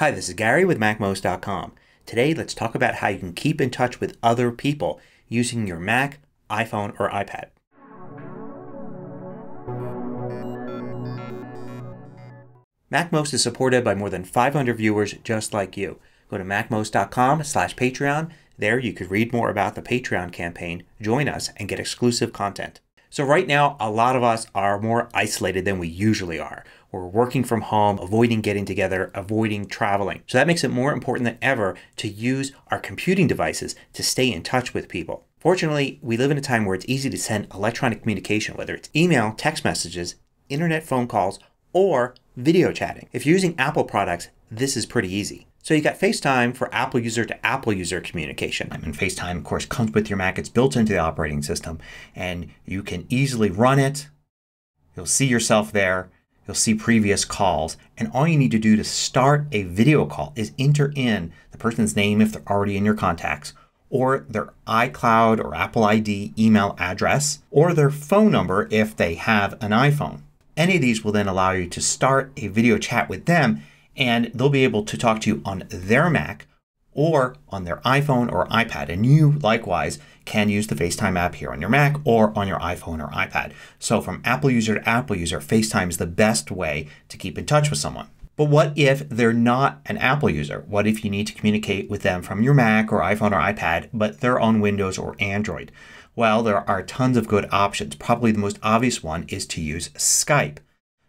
Hi, this is Gary with MacMost.com. Today let's talk about how you can keep in touch with other people using your Mac, iPhone, or iPad. MacMost is supported by more than 500 viewers just like you. Go to MacMost.com slash Patreon. There you could read more about the Patreon campaign, join us, and get exclusive content. So right now a lot of us are more isolated than we usually are. We're working from home, avoiding getting together, avoiding traveling. So that makes it more important than ever to use our computing devices to stay in touch with people. Fortunately, we live in a time where it's easy to send electronic communication, whether it's email, text messages, internet phone calls, or video chatting. If you're using Apple products, this is pretty easy. So you got FaceTime for Apple user to Apple user communication. And FaceTime of course comes with your Mac. It's built into the operating system and you can easily run it. You'll see yourself there. You'll see previous calls and all you need to do to start a video call is enter in the person's name if they're already in your contacts or their iCloud or Apple ID email address or their phone number if they have an iPhone. Any of these will then allow you to start a video chat with them and they'll be able to talk to you on their Mac or on their iPhone or iPad. And you likewise can use the FaceTime app here on your Mac or on your iPhone or iPad. So from Apple user to Apple user FaceTime is the best way to keep in touch with someone. But what if they're not an Apple user? What if you need to communicate with them from your Mac or iPhone or iPad but they're on Windows or Android? Well, there are tons of good options. Probably the most obvious one is to use Skype.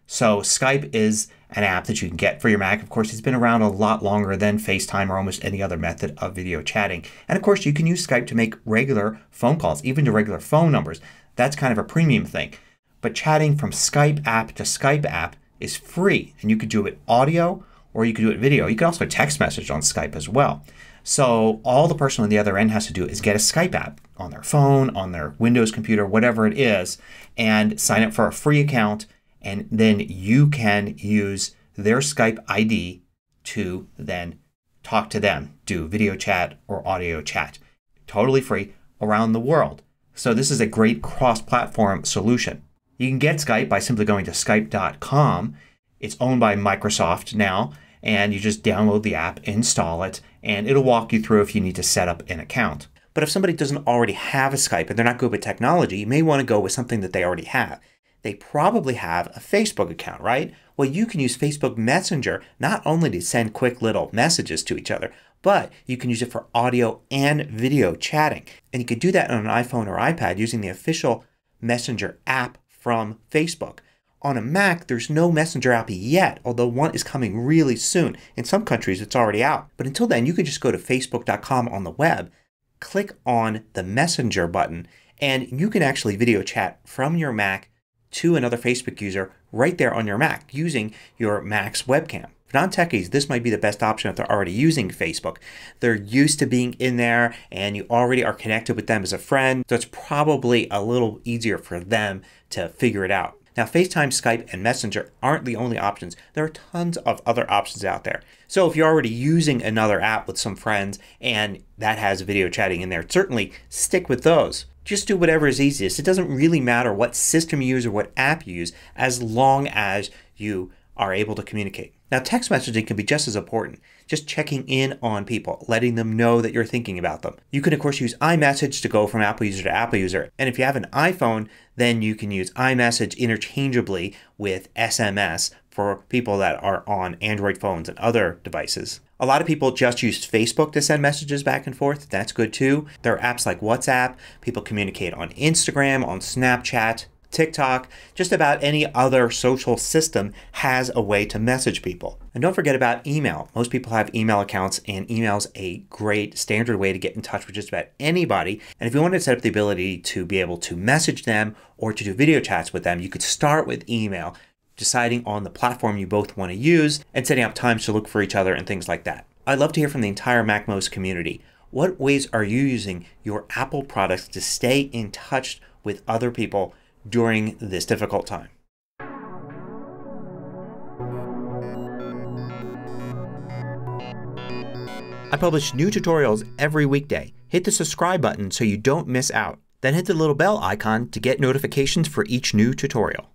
So Skype is an app that you can get for your Mac. Of course, it's been around a lot longer than FaceTime or almost any other method of video chatting. And of course, you can use Skype to make regular phone calls, even to regular phone numbers. That's kind of a premium thing. But chatting from Skype app to Skype app is free. And you could do it audio or you could do it video. You can also text message on Skype as well. So all the person on the other end has to do is get a Skype app on their phone, on their Windows computer, whatever it is, and sign up for a free account and then you can use their Skype ID to then talk to them, do video chat or audio chat. Totally free around the world. So this is a great cross-platform solution. You can get Skype by simply going to skype.com. It's owned by Microsoft now and you just download the app, install it, and it'll walk you through if you need to set up an account. But if somebody doesn't already have a Skype and they're not good with technology, you may want to go with something that they already have they probably have a Facebook account, right? Well, you can use Facebook Messenger not only to send quick little messages to each other, but you can use it for audio and video chatting. And you can do that on an iPhone or iPad using the official Messenger app from Facebook. On a Mac, there's no Messenger app yet, although one is coming really soon. In some countries, it's already out. But until then, you can just go to facebook.com on the web, click on the Messenger button, and you can actually video chat from your Mac to another Facebook user right there on your Mac using your Mac's webcam. For non-techies, this might be the best option if they're already using Facebook. They're used to being in there and you already are connected with them as a friend. So it's probably a little easier for them to figure it out. Now FaceTime, Skype, and Messenger aren't the only options. There are tons of other options out there. So if you're already using another app with some friends and that has video chatting in there, certainly stick with those. Just do whatever is easiest. It doesn't really matter what system you use or what app you use as long as you are able to communicate. Now text messaging can be just as important. Just checking in on people, letting them know that you're thinking about them. You can of course use iMessage to go from Apple user to Apple user. And if you have an iPhone, then you can use iMessage interchangeably with SMS for people that are on Android phones and other devices. A lot of people just use Facebook to send messages back and forth. That's good too. There are apps like WhatsApp. People communicate on Instagram, on Snapchat, TikTok, just about any other social system has a way to message people. And don't forget about email. Most people have email accounts and email's a great standard way to get in touch with just about anybody. And if you want to set up the ability to be able to message them or to do video chats with them, you could start with email deciding on the platform you both want to use, and setting up times to look for each other and things like that. I'd love to hear from the entire MacMost community. What ways are you using your Apple products to stay in touch with other people during this difficult time? I publish new tutorials every weekday. Hit the subscribe button so you don't miss out. Then hit the little bell icon to get notifications for each new tutorial.